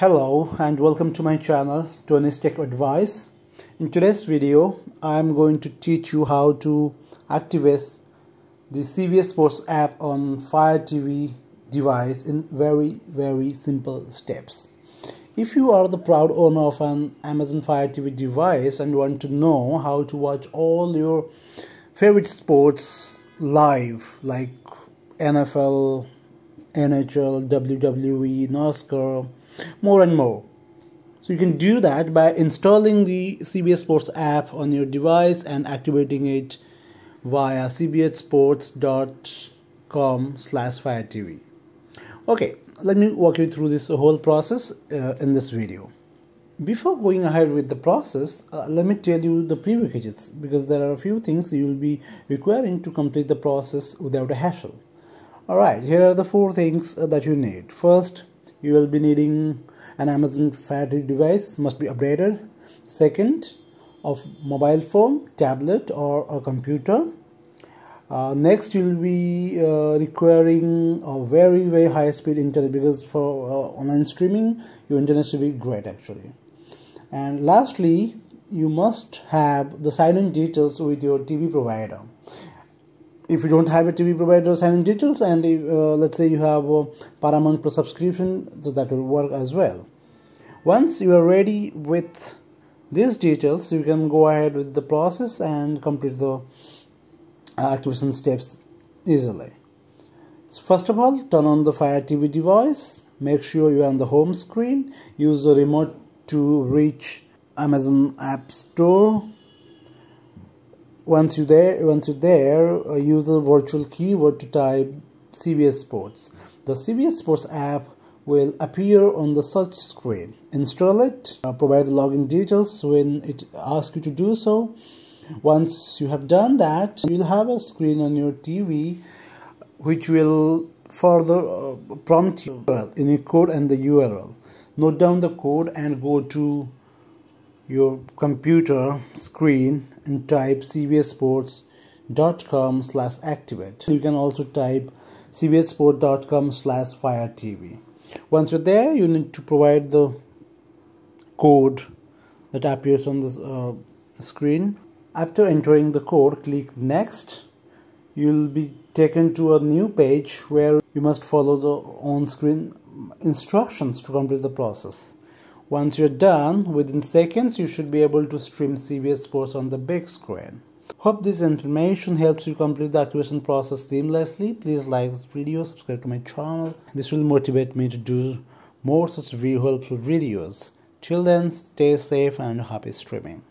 Hello and welcome to my channel Tony's Tech Advice. In today's video I am going to teach you how to activate the CBS Sports app on Fire TV device in very very simple steps. If you are the proud owner of an Amazon Fire TV device and want to know how to watch all your favorite sports live like NFL, NHL, WWE, NASCAR, more and more. So you can do that by installing the CBS Sports app on your device and activating it via cbssports.com slash fire TV. Okay, let me walk you through this whole process uh, in this video. Before going ahead with the process, uh, let me tell you the prerequisites because there are a few things you will be requiring to complete the process without a hassle. Alright, here are the four things uh, that you need. First, you will be needing an Amazon Fire TV device must be updated. Second of mobile phone tablet or a computer. Uh, next you will be uh, requiring a very very high speed internet because for uh, online streaming your internet should be great actually. And lastly you must have the sign-in details with your TV provider if you don't have a TV provider sign-in details and uh, let's say you have a Paramount Plus subscription so that will work as well. Once you are ready with these details you can go ahead with the process and complete the activation steps easily. So first of all turn on the Fire TV device. Make sure you are on the home screen. Use the remote to reach Amazon App Store once you there once you're there uh, use the virtual keyword to type CBS Sports. The CBS Sports app will appear on the search screen. Install it. Uh, provide the login details when it asks you to do so. Once you have done that you'll have a screen on your TV which will further uh, prompt you. In a code and the URL note down the code and go to your computer screen and type cbssports.com slash activate. You can also type cbssport.com slash fire TV. Once you're there, you need to provide the code that appears on the uh, screen. After entering the code, click next. You'll be taken to a new page where you must follow the on-screen instructions to complete the process. Once you're done, within seconds you should be able to stream CBS Sports on the big screen. Hope this information helps you complete the activation process seamlessly. Please like this video, subscribe to my channel. This will motivate me to do more such very helpful videos. Till then, stay safe and happy streaming.